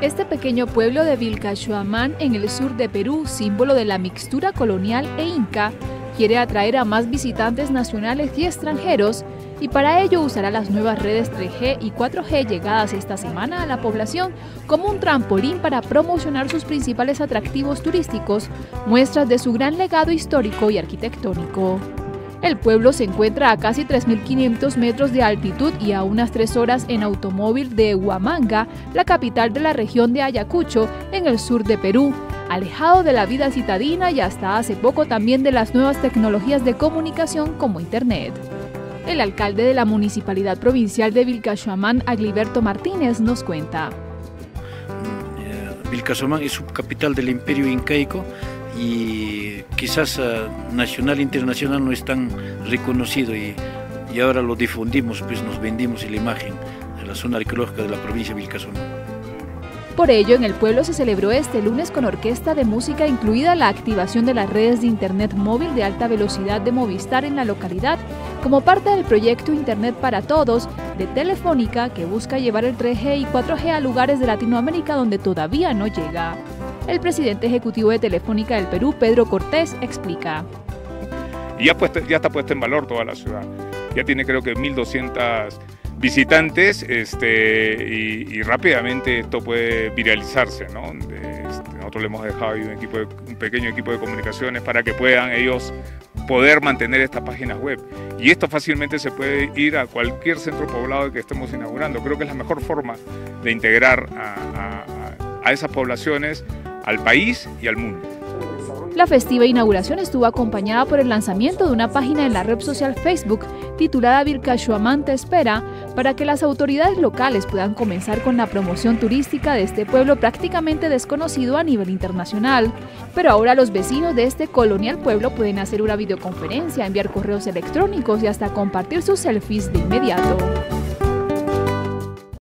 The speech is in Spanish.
Este pequeño pueblo de Vilcachuamán en el sur de Perú, símbolo de la mixtura colonial e inca, quiere atraer a más visitantes nacionales y extranjeros y para ello usará las nuevas redes 3G y 4G llegadas esta semana a la población como un trampolín para promocionar sus principales atractivos turísticos, muestras de su gran legado histórico y arquitectónico. El pueblo se encuentra a casi 3.500 metros de altitud y a unas tres horas en automóvil de Huamanga, la capital de la región de Ayacucho, en el sur de Perú, alejado de la vida citadina y hasta hace poco también de las nuevas tecnologías de comunicación como Internet. El alcalde de la Municipalidad Provincial de Vilcashuamán, Agliberto Martínez, nos cuenta. Mm, Vilcashuamán es subcapital del imperio incaico y quizás uh, nacional e internacional no es tan reconocido y, y, ahora lo difundimos, pues nos vendimos la imagen de la zona arqueológica de la provincia de Vilcashuamán. Por ello, en el pueblo se celebró este lunes con orquesta de música, incluida la activación de las redes de Internet móvil de alta velocidad de Movistar en la localidad, como parte del proyecto Internet para Todos de Telefónica, que busca llevar el 3G y 4G a lugares de Latinoamérica donde todavía no llega. El presidente ejecutivo de Telefónica del Perú, Pedro Cortés, explica. Ya, está puesta en valor toda la ciudad. Ya tiene creo que 1.200 visitantes este, y, rápidamente esto puede viralizarse. ¿no? Este, nosotros le hemos dejado ahí un, pequeño equipo de comunicaciones para que puedan ellos poder mantener estas páginas web. Y esto fácilmente se puede ir a cualquier centro poblado que estemos inaugurando. Creo que es la mejor forma de integrar a esas poblaciones al país y al mundo. La festiva inauguración estuvo acompañada por el lanzamiento de una página en la red social Facebook titulada Vircashuamán te espera para que las autoridades locales puedan comenzar con la promoción turística de este pueblo prácticamente desconocido a nivel internacional. Pero ahora los vecinos de este colonial pueblo pueden hacer una videoconferencia, enviar correos electrónicos y hasta compartir sus selfies de inmediato.